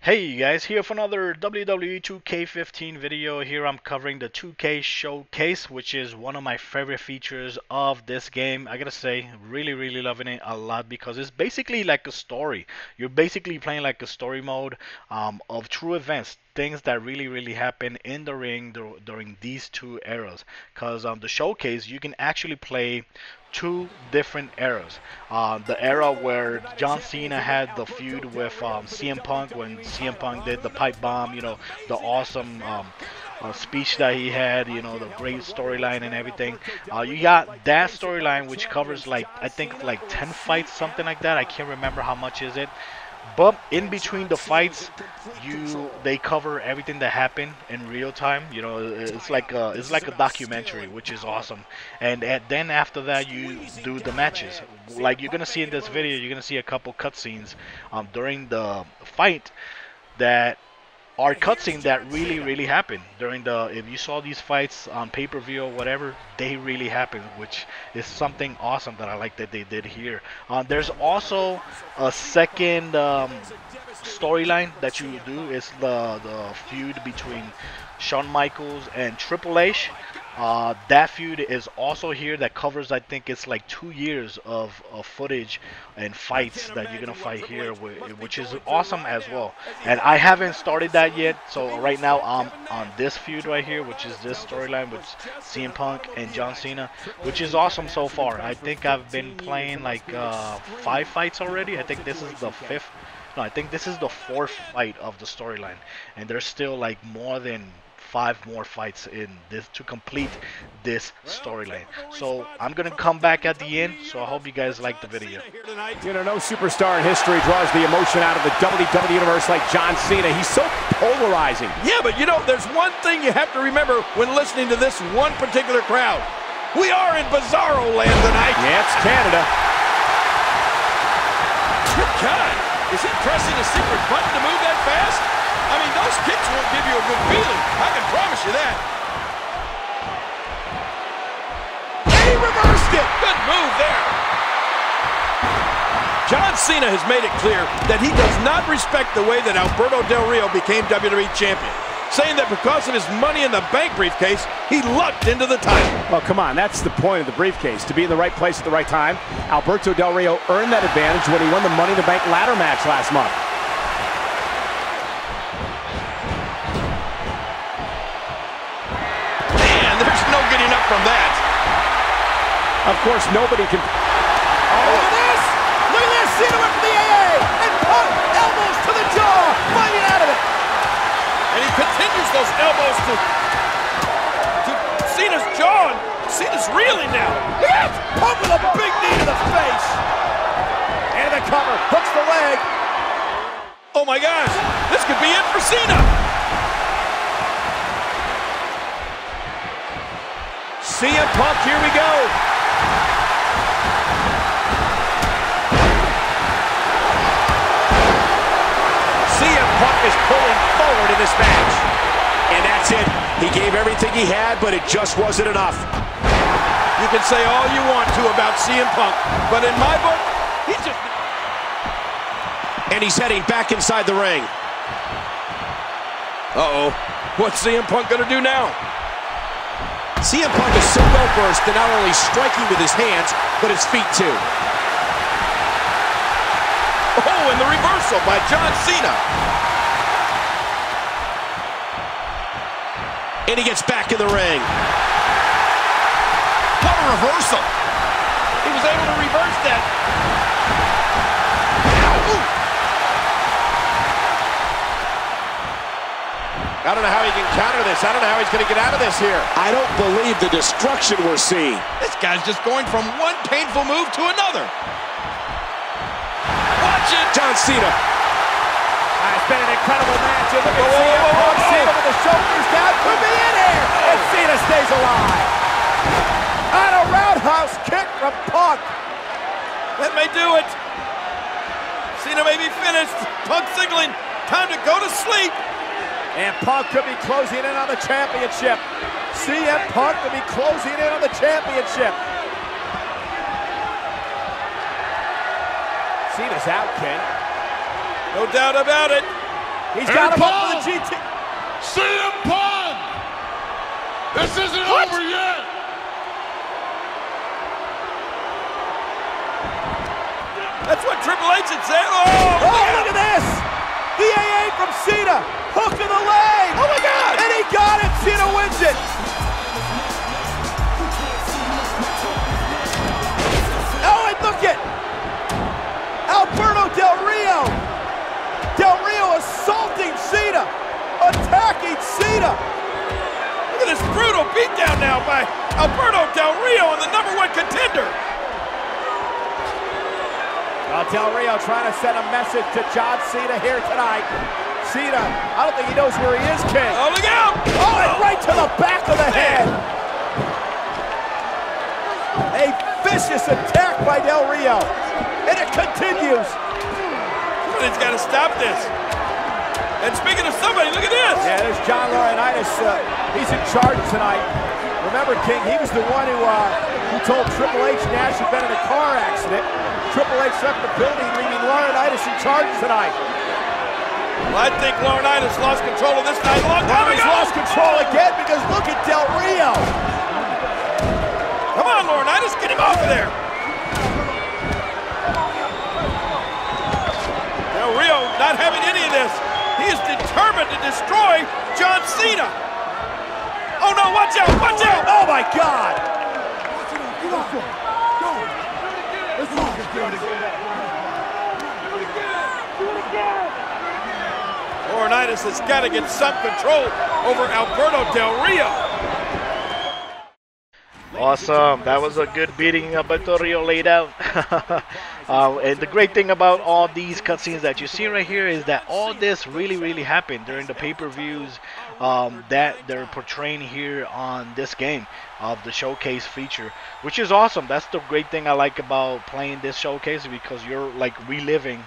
Hey guys, here for another WWE 2K15 video. Here I'm covering the 2K Showcase, which is one of my favorite features of this game. I gotta say, really, really loving it a lot because it's basically like a story. You're basically playing like a story mode um, of true events, things that really, really happen in the ring during these two eras. Because um, the Showcase, you can actually play two different eras. Uh, the era where John Cena had the feud with um, CM Punk when CM Punk did the pipe bomb, you know, the awesome um, uh, speech that he had, you know, the great storyline and everything. Uh, you got that storyline which covers like I think like 10 fights, something like that. I can't remember how much is it. But in between the fights, you they cover everything that happened in real time. You know, it's like a, it's like a documentary, which is awesome. And at, then after that, you do the matches. Like you're gonna see in this video, you're gonna see a couple cutscenes um, during the fight that are cutscenes that really, really happen during the. If you saw these fights on pay-per-view or whatever, they really happen, which is something awesome that I like that they did here. Uh, there's also a second um, storyline that you do. is the the feud between Shawn Michaels and Triple H. Uh, that feud is also here that covers I think it's like two years of, of footage and fights that you're gonna fight here which is awesome as well. and I haven't started that yet so right now I'm on this feud right here which is this storyline with CM Punk and John Cena. Which is awesome so far. I think I've been playing like uh, five fights already. I think this is the fifth no I think this is the fourth fight of the storyline. And there's still like more than five more fights in this to complete this storyline. So I'm gonna come back at the end. So I hope you guys like the video. You know, no superstar in history draws the emotion out of the WWE universe like John Cena. He's so polarizing. Yeah, but you know, there's one thing you have to remember when listening to this one particular crowd. We are in Bizarro land tonight. Yeah, it's Canada. Good God, is he pressing a secret button to move that fast? I mean, those kicks won't give you a good feeling. I can promise you that. He reversed it. Good move there. John Cena has made it clear that he does not respect the way that Alberto Del Rio became WWE Champion saying that because of his money in the bank briefcase, he lucked into the title. Well, come on, that's the point of the briefcase, to be in the right place at the right time. Alberto Del Rio earned that advantage when he won the Money in the Bank ladder match last month. From that. Of course, nobody can... Oh, look at this! Look at this! Cena went for the AA! And Punk elbows to the jaw! Fighting out of it! And he continues those elbows to, to Cena's jaw. Cena's reeling now. Yes! Punk with a big knee to the face! And the cover. Hooks the leg. Oh my gosh! This could be it for Cena! CM Punk, here we go. CM Punk is pulling forward in this match. And that's it. He gave everything he had, but it just wasn't enough. You can say all you want to about CM Punk, but in my book, he's just... And he's heading back inside the ring. Uh-oh. What's CM Punk going to do now? CM Punk is so well versed in not only striking with his hands, but his feet too. Oh, and the reversal by John Cena. And he gets back in the ring. What a reversal. He was able to reverse that. I don't know how he can counter this. I don't know how he's going to get out of this here. I don't believe the destruction we're seeing. This guy's just going from one painful move to another. Watch it. John Cena. Ah, it's been an incredible match. Look at Cena. Punk Cena with the shoulders down. Could be in here. And Cena stays alive. On a roundhouse kick from Punk. That may do it. Cena may be finished. Punk signaling. Time to go to sleep. And Punk could be closing in on the championship. CM Punk could be closing in on the championship. Cena's out, Ken. No doubt about it. He's got him up for the GT. CM Punk! This isn't What? over yet! That's what Triple H had said. Oh, Oh, look at this! The AA from Cena. Hook of the leg. Oh, my God. And he got it. Cena wins it. Oh, and look at Alberto Del Rio. Del Rio assaulting Cena. Attacking Cena. Look at this brutal beatdown now by Alberto Del Rio and the number one contender. Well, Del Rio trying to send a message to John Cena here tonight. Cena, I don't think he knows where he is, King. Oh, look out! Oh, and right to the back of the head. A vicious attack by Del Rio. And it continues. Somebody's got to stop this. And speaking of somebody, look at this. Yeah, there's John Laurinaitis. Uh, he's in charge tonight. Remember, King, he was the one who uh, who told Triple H Nash had been in a car accident. Triple H left the building, leaving Laurinaitis in charge tonight. I think Laurinaitis lost control of this night long time ago. lost control again because look at Del Rio. Come on, Laurinaitis, get him off of there. Del Rio not having any of this. He is determined to destroy John Cena. Oh no, watch out, watch out! Oh my God! Laurinaitis has got to get some control over Alberto Del Rio. Awesome. That was a good beating Alberto Rio laid out. uh, and the great thing about all these cutscenes that you see right here is that all this really, really happened during the pay-per-views um, that they're portraying here on this game of the showcase feature, which is awesome. That's the great thing I like about playing this showcase because you're like reliving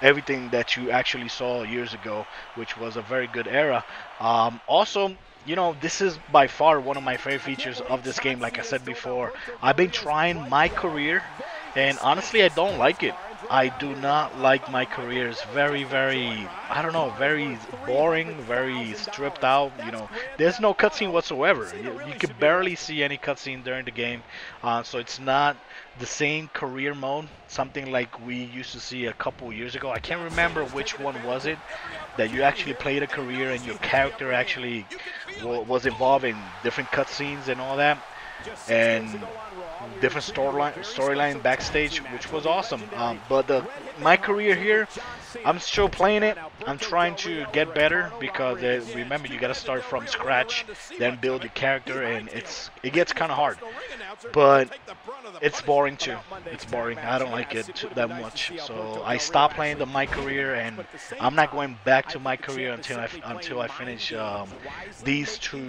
everything that you actually saw years ago, which was a very good era. Um, also, you know, this is by far one of my favorite features of this game. Like I said before, I've been trying my career, and honestly, I don't like it. I do not like my career. It's very, very, I don't know, very boring, very stripped out. You know, there's no cutscene whatsoever. You, you can barely see any cutscene during the game, uh, so it's not the same career mode. Something like we used to see a couple years ago. I can't remember which one was it that you actually played a career and your character actually wa- was involved in different cutscenes and all that, and different storyline storyline backstage, which was awesome. Um, but the my career here, I'm still playing it. I'm trying to get better because uh, remember you got to start from scratch, then build your character, and it's it gets kind of hard. But it's boring too. It's boring. I don't like it that much. So I stopped playing the my career, and I'm not going back to my career until I until I finish um, these two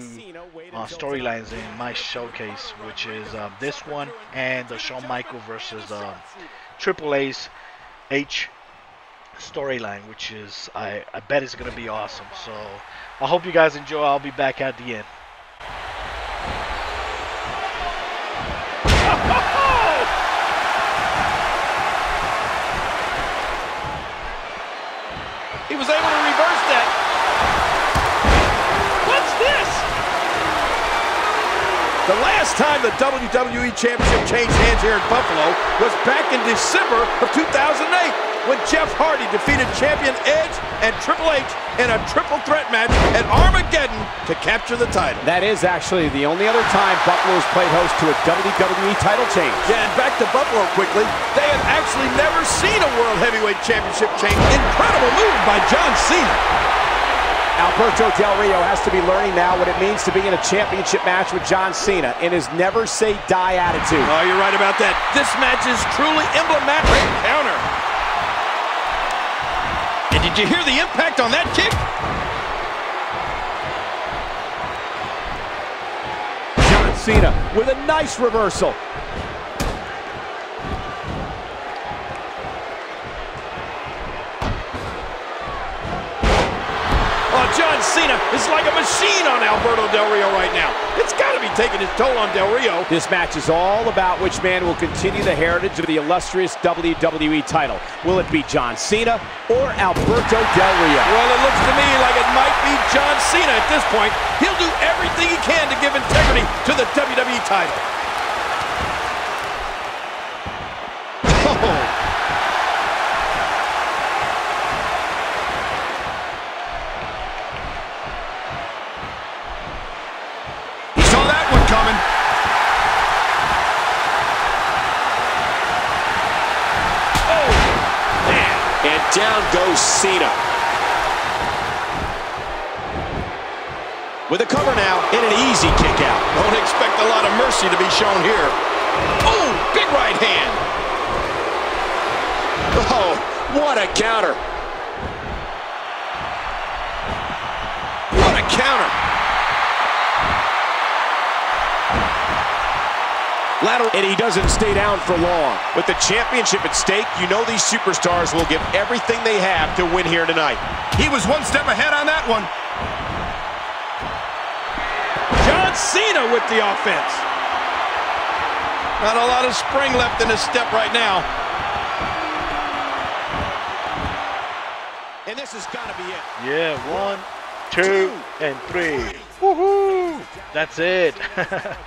uh, storylines in my showcase, which is um, this one and the Shawn Michael versus um, Triple A's H storyline, which is I, I bet is gonna be awesome. So I hope you guys enjoy. I'll be back at the end. The last time the WWE Championship changed hands here in Buffalo was back in December of 2008 when Jeff Hardy defeated champion Edge and Triple H in a triple threat match at Armageddon to capture the title. That is actually the only other time Buffalo's played host to a WWE title change. Yeah, and back to Buffalo quickly. They have actually never seen a World Heavyweight Championship change. Incredible move by John Cena. Alberto Del Rio has to be learning now what it means to be in a championship match with John Cena in his never say die attitude. Oh, you're right about that. This match is truly emblematic. Great counter. And did you hear the impact on that kick? John Cena with a nice reversal. Cena is like a machine on Alberto Del Rio right now. It's got to be taking its toll on Del Rio. This match is all about which man will continue the heritage of the illustrious WWE title. Will it be John Cena or Alberto Del Rio? Well, it looks to me like it might be John Cena at this point. He'll do everything he can to give integrity to the WWE title. Down goes Cena. With a cover now and an easy kick out. Don't expect a lot of mercy to be shown here. Oh, big right hand. Oh, what a counter. What a counter. Lateral, and he doesn't stay down for long. With the championship at stake, you know these superstars will give everything they have to win here tonight. He was one step ahead on that one. John Cena with the offense. Not a lot of spring left in his step right now. And this has got to be it. Yeah, one, two, and three. Woohoo! That's it.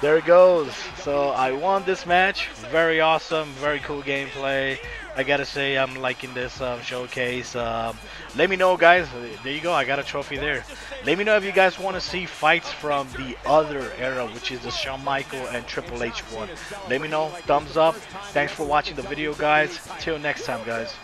there it goes. So I won this match. Very awesome. Very cool gameplay. I gotta say I'm liking this um, showcase. Um, let me know, guys. There you go. I got a trophy there. Let me know if you guys want to see fights from the other era, which is the Shawn Michael and Triple H one. Let me know. Thumbs up. Thanks for watching the video, guys. Till next time, guys.